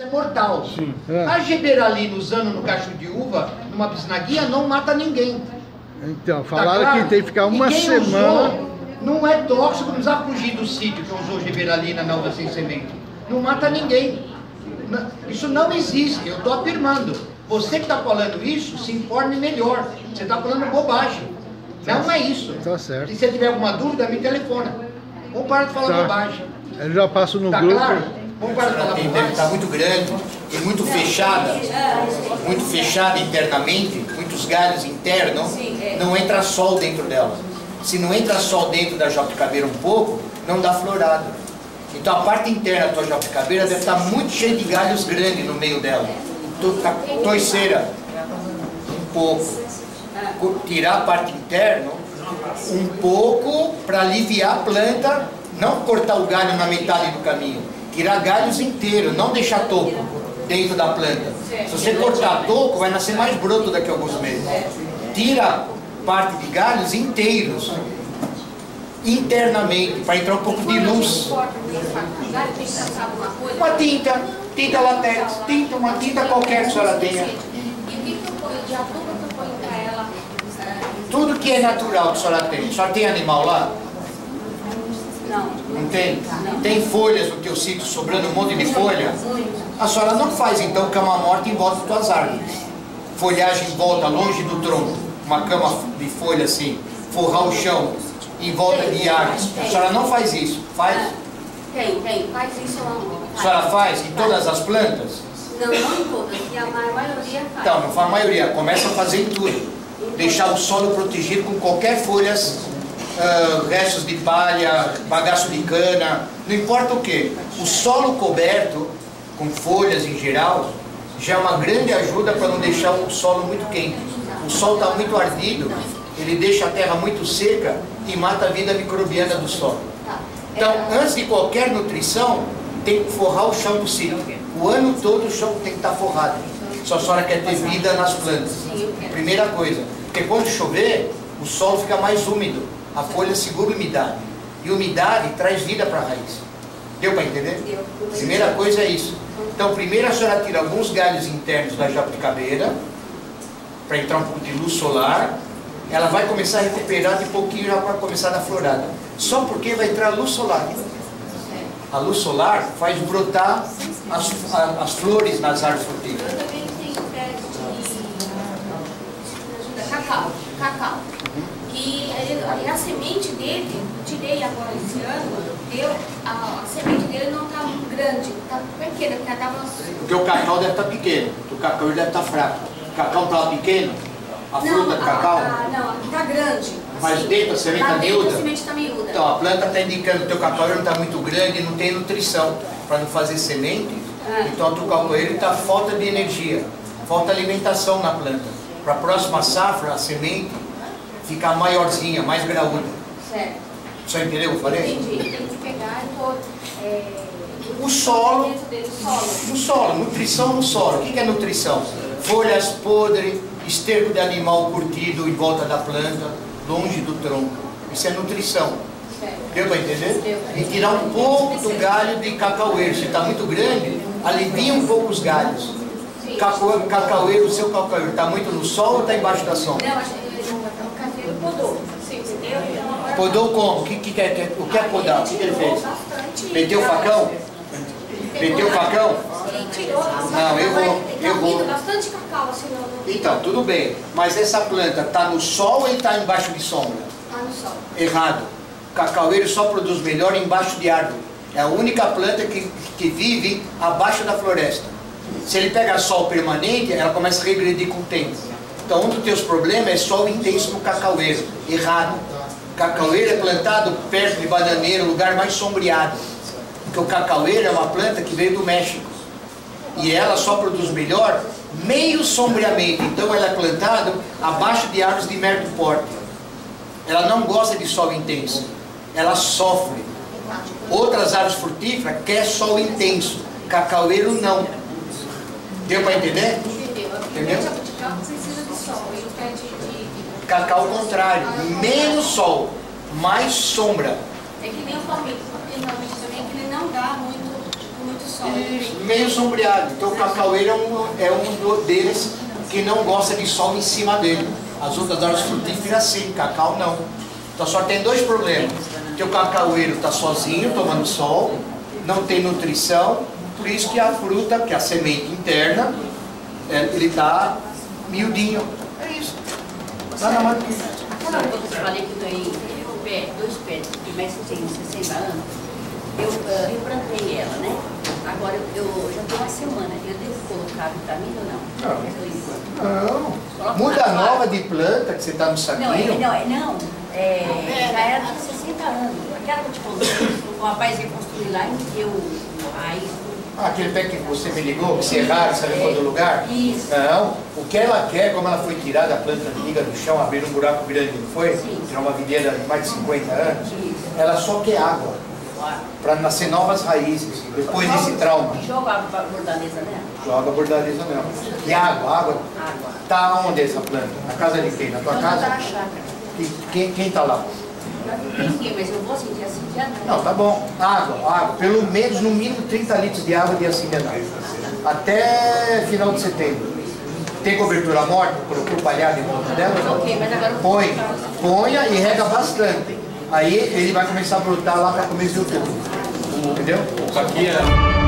é mortal. Sim. É. A geberalina usando no cacho de uva, numa bisnaguinha, não mata ninguém. Então, Tá falaram claro? que tem que ficar uma E quem semana. Usou, não é tóxico, não precisa fugir do sítio que usou geberalina na uva sem semente. Não mata ninguém. Isso não existe, eu estou afirmando. Você que está falando isso, se informe melhor. Você está falando bobagem. Não é isso. Tá certo. Se você tiver alguma dúvida, me telefona. Vamos parar de falar Tá. bobagem. Eu já passo no Tá grupo. claro? Falar Tem- deve estar muito grande e muito fechada, muito fechada internamente, muitos galhos internos, não entra sol dentro dela. Se não entra sol dentro da jabuticabeira um pouco, não dá florada. Então a parte interna da tua jabuticabeira deve estar muito cheia de galhos grandes no meio dela. To- a Toiceira, um pouco. Co- Tirar a parte interna um pouco para aliviar a planta, não cortar o galho na metade do caminho, tirar galhos inteiros, não deixar toco dentro da planta. Se você cortar toco, vai nascer mais broto daqui a alguns meses. Tira parte de galhos inteiros, internamente, para entrar um pouco de luz. Uma tinta, tinta latex, tinta, uma tinta qualquer que a senhora tenha. E? Tudo que é natural que a senhora tem. A senhora tem animal lá? Não. Não tem? Tem folhas no teu sítio sobrando um monte de folha? A senhora não faz então cama morta em volta das tuas árvores. Folhagem em volta, longe do tronco. Uma cama de folha assim. Forrar o chão em volta de árvores. A senhora não faz isso. Faz? Tem, tem. Faz isso lá. A senhora faz em todas as plantas? Não, não em todas. E a ma- maioria faz. Então, não faz a maioria. Começa a fazer em tudo. Deixar o solo protegido com qualquer folhas, ah, restos de palha, bagaço de cana, não importa o que. O solo coberto, com folhas em geral, já é uma grande ajuda para não deixar o solo muito quente. O sol está muito ardido, ele deixa a terra muito seca e mata a vida microbiana do solo. Tá. Então, É, antes de qualquer nutrição, tem que forrar o chão do sítio. O ano todo o chão tem que estar forrado. Se a senhora quer ter vida nas plantas. Primeira coisa. Porque quando chover, o solo fica mais úmido. A folha segura a umidade. E umidade traz vida para a raiz. Deu para entender? Deu. Primeira coisa é isso. Então, primeiro a senhora tira alguns galhos internos da jabuticabeira, para entrar um pouco de luz solar. Ela vai começar a recuperar de pouquinho já para começar a dar florada. Só porque vai entrar luz solar. A luz solar faz brotar as, as flores nas árvores frutíferas. Eu também tenho pé de me ajuda, cacau. Cacau. E, ele- e a semente dele, tirei agora esse ano, deu, a, a semente dele não está grande, está pequena, porque ela estava Porque o cacau deve estar pequeno, o cacau deve estar fraco. O cacau estava pequeno, a fruta do a- cacau. a- não, aqui está grande. Mas dentro a semente tá tá dentro, miúda? A semente está miúda. Então a planta está indicando que o teu cacaueiro não está muito grande, não tem nutrição para não fazer semente. É. Então o teu cacaueiro está falta de energia, falta alimentação na planta. Para a próxima safra, a semente ficar maiorzinha, mais graúda. Certo. Só entendeu o que eu falei? Entendi. Tem que pegar e pôr. É, O solo, o solo. no solo, nutrição no solo. O que é nutrição? Folhas podres, esterco de animal curtido em volta da planta, longe do tronco. Isso é nutrição. Deu para entender? E tirar um pouco do galho de cacaueiro. Se está muito grande, alivia um pouco os galhos. Cacaueiro, o seu cacaueiro está muito no sol ou está embaixo da sombra? Não, acho que ele- o caseiro podou. Sim, entendeu? Então. Podou como? O que, que, é- que- o que é podar? O que, ele fez? Meteu o facão? Meteu o facão? Não, eu vou- eu Não, vou- Bastante cacau, assim, Então, tudo bem. Mas essa planta está no sol ou está embaixo de sombra? lá no sol. Errado. O cacaueiro só produz melhor embaixo de árvore. É a única planta que, que vive abaixo da floresta. Se ele pega sol permanente, ela começa a regredir com o tempo. Então, um dos teus problemas é sol intenso no cacaueiro. Errado. Cacaueiro é plantado perto de bananeiro, lugar mais sombreado. Porque o cacaueiro é uma planta que veio do México. E ela só produz melhor meio sombreamento. Então, ela é plantada abaixo de árvores de médio porte. Ela não gosta de sol intenso. Ela sofre. Outras árvores frutíferas quer sol intenso. Cacaueiro não. Deu para entender? Entendeu? Entendeu? O jabuticaba precisa de sol. Ele pede de. Cacau ao contrário. Menos sol, mais sombra. É que nem o palmito. O palmito também, que ele não dá muito, muito sol. Isso, meio sombreado. Então o cacaueiro é um, é um deles que não gosta de sol em cima dele. As outras árvores frutíferas sim, cacau não. Então só tem dois problemas. Que o cacaueiro está sozinho, tomando sol, não tem nutrição, por isso que a fruta, que é a semente interna, é, ele está miudinho. É isso. Nada mais do que isso. Sabe quando eu falei que ganhei pé, dois pés, que mais tem 60 anos? Eu, uh, eu plantei ela, né? Agora eu, eu já tenho uma semana. Eu devo colocar vitamina ou não? Não. Não. Muda nova de planta que você está no Não, é, saquinho. não, é, não. É, já era de 60 anos. Aquela que eu te contei, o rapaz ia construir lá e deu aí. Ah, aquele pé que você me ligou, que você erraram, sabe qual do lugar? Isso. Não, o que ela quer, como ela foi tirada a planta antiga do chão, abriu um buraco grande, não foi? Sim. Tirar uma videira de mais de 50 anos. Isso. Ela só quer água, para nascer novas raízes, depois desse trauma. Joga a bordaleza nela. Joga bordadeza mesmo. E água, água. Água. Tá onde essa planta? Na casa de quem? Na tua Então tá na casa? chácara. E Quem, quem tá lá? Ninguém, mas eu vou sentir assim Não, tá bom. Água, água. Pelo menos, no mínimo, 30 litros de água de acimentar. Até final de setembro. Tem cobertura morta? Colocou palhada em volta dela? Ok, mas agora Põe, colocar. ponha e rega bastante. Aí ele vai começar a brotar lá para começo de outubro. Entendeu? Isso aqui é